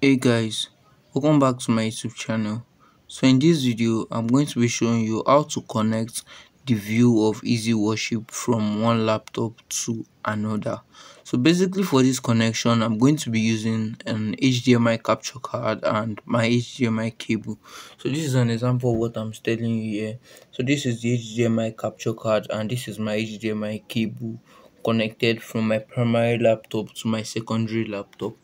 hey guys welcome back to my youtube channel. So in this video i'm going to be showing you how to connect the view of easy worship from one laptop to another. So basically for this connection i'm going to be using an hdmi capture card and my hdmi cable. So this is an example of what i'm telling you here. So this is the hdmi capture card and this is my hdmi cable connected from my primary laptop to my secondary laptop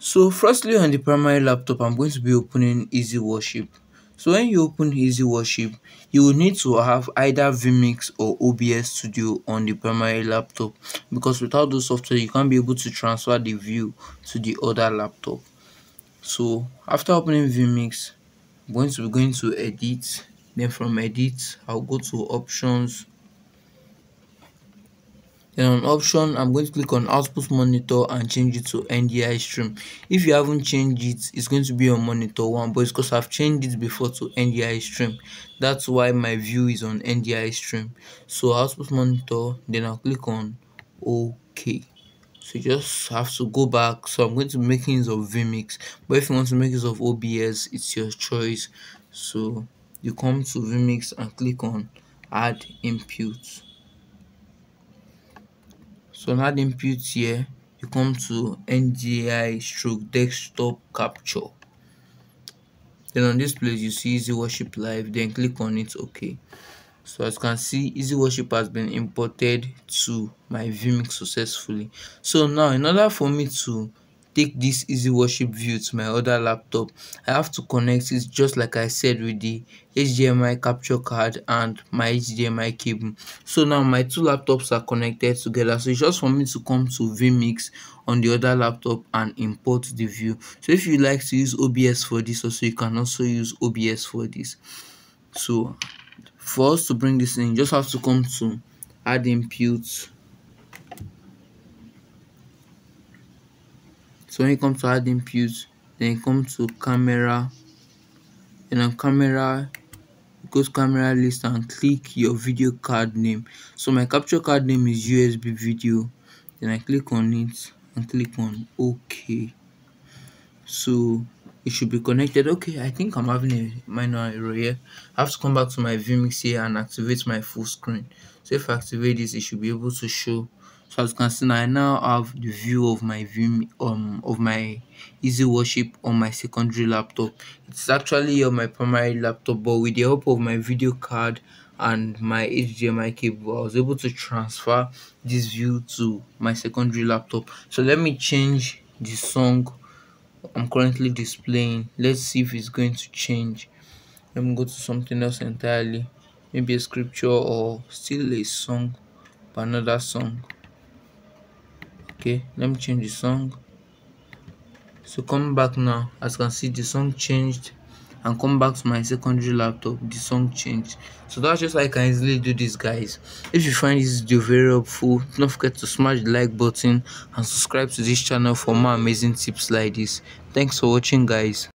so firstly on the primary laptop, I'm going to be opening Easy Worship. So when you open Easy Worship, you will need to have either vMix or OBS Studio on the primary laptop because without those software, you can't be able to transfer the view to the other laptop. So after opening vMix, I'm going to be going to Edit. Then from Edit, I'll go to Options then on option i'm going to click on output monitor and change it to ndi stream. If you haven't changed it it's going to be on monitor one but it's because i've changed it before to ndi stream. That's why my view is on ndi stream. So output monitor then i'll click on ok. So you just have to go back. So i'm going to make use of vmix but if you want to make use of obs it's your choice. So you come to vmix and click on add input so now the input here. You come to ndi stroke desktop capture. Then on this place you see easy worship live. Then click on it. Okay so as you can see easy worship has been imported to my vmix successfully. So now in order for me to take this easy worship view to my other laptop. I have to connect it just like i said with the hdmi capture card and my hdmi cable. So now my two laptops are connected together. So it's just for me to come to vmix on the other laptop and import the view. So if you like to use obs for this also you can also use obs for this. So for us to bring this in you just have to come to add input so when you come to add input then you come to camera and on camera go to camera list and click your video card name. So my capture card name is usb video. Then i click on it and click on ok. So it should be connected. Okay i think i'm having a minor error here. I have to come back to my vmix here and activate my full screen. So if i activate this it should be able to show so as you can see now i now have the view of my view um of my easy worship on my secondary laptop. It's actually on my primary laptop but with the help of my video card and my hdmi cable i was able to transfer this view to my secondary laptop. So let me change the song i'm currently displaying. Let's see if it's going to change. Let me go to something else entirely. Maybe a scripture or still a song but another song okay let me change the song. So come back now. As you can see the song changed. And come back to my secondary laptop the song changed. So that's just how i can easily do this guys. If you find this video very helpful don't forget to smash the like button and subscribe to this channel for more amazing tips like this. Thanks for watching guys